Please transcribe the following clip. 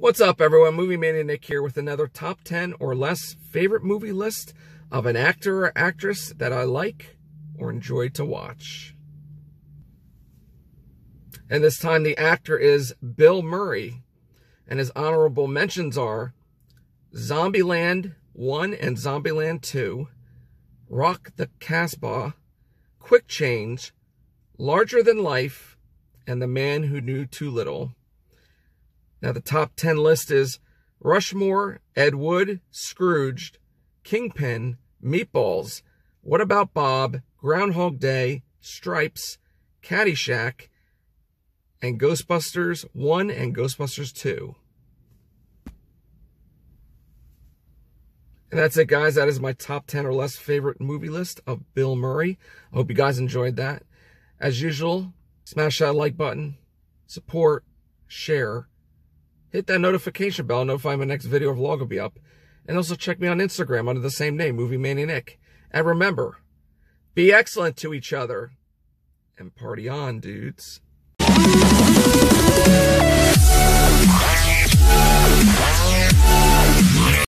What's up, everyone? Movie Mania Nick here with another top 10 or less favorite movie list of an actor or actress that I like or enjoy to watch. And this time the actor is Bill Murray, and his honorable mentions are Zombieland 1 and Zombieland 2, Rock the Casbah, Quick Change, Larger Than Life, and The Man Who Knew Too Little. Now, the top 10 list is Rushmore, Ed Wood, Scrooged, Kingpin, Meatballs, What About Bob, Groundhog Day, Stripes, Caddyshack, and Ghostbusters 1 and Ghostbusters 2. And that's it, guys. That is my top 10 or less favorite movie list of Bill Murray. I hope you guys enjoyed that. As usual, smash that like button, support, share, Hit that notification bell to notify my next video or vlog will be up. And also check me on Instagram under the same name, Movie Maniac. Nick. And remember, be excellent to each other. And party on, dudes.